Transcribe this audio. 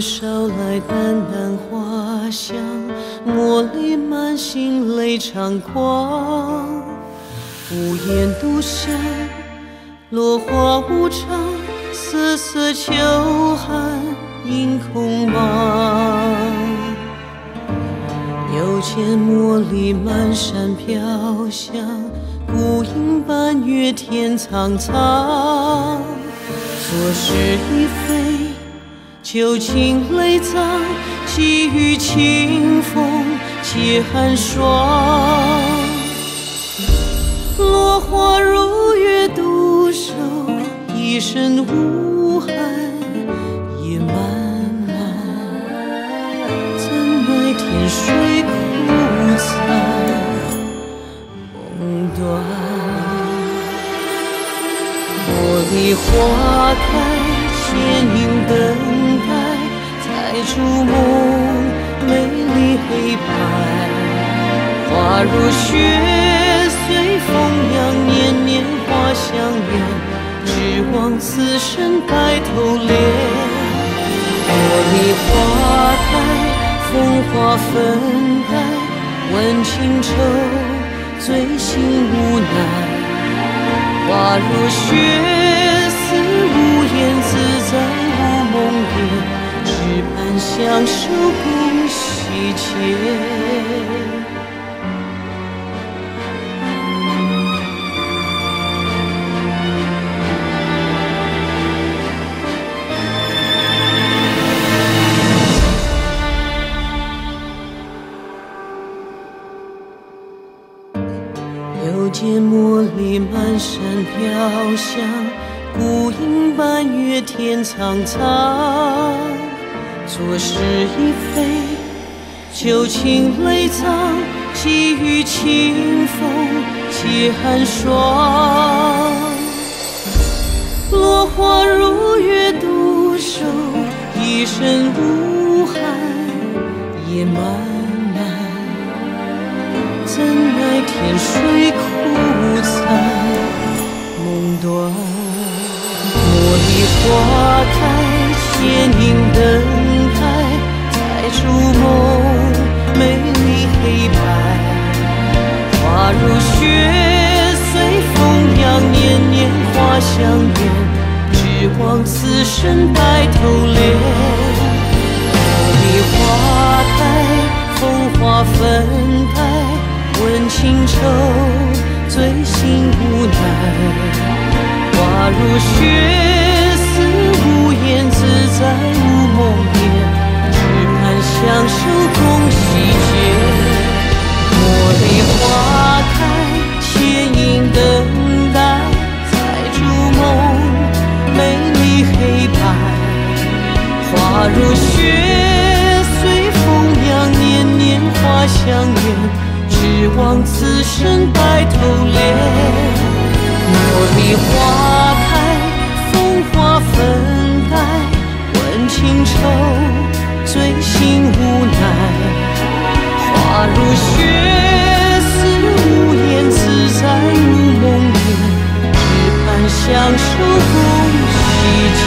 捎来淡淡花香，茉莉满心泪猖狂。无言独香，落花无常，丝丝秋寒映空茫。又见茉莉满山飘香，孤影伴月天苍苍。昨是已非，旧情泪脏，寄予清风解寒霜。落花如约独守，一身无憾也漫漫。怎奈天水枯残梦断。茉莉花开，倩影等，才筑梦，美丽黑白。花如雪，随风扬，年年花香远，只望此生白头恋。茉莉花开，风华粉黛，问情愁，醉心无奈。花如雪，相守共喜结。又见茉莉满山飘香，孤影伴月天苍苍。昨是已非，旧情泪葬，寄予清风借寒霜。落花如约独守，一身无憾也漫漫。怎奈天水枯残梦断，茉莉花开，千影等，才筑梦，美丽黑白。花如雪，随风扬，年年花香远，只望此生白头恋。茉莉花开，风华分开。问情愁，醉心无奈。花如雪，花如雪，随风扬，年年花香远，只望此生白头偕。茉莉花开，风花粉黛，问情愁，醉心无奈。花如雪，似无言，自在如梦魇，只盼相守共。季节。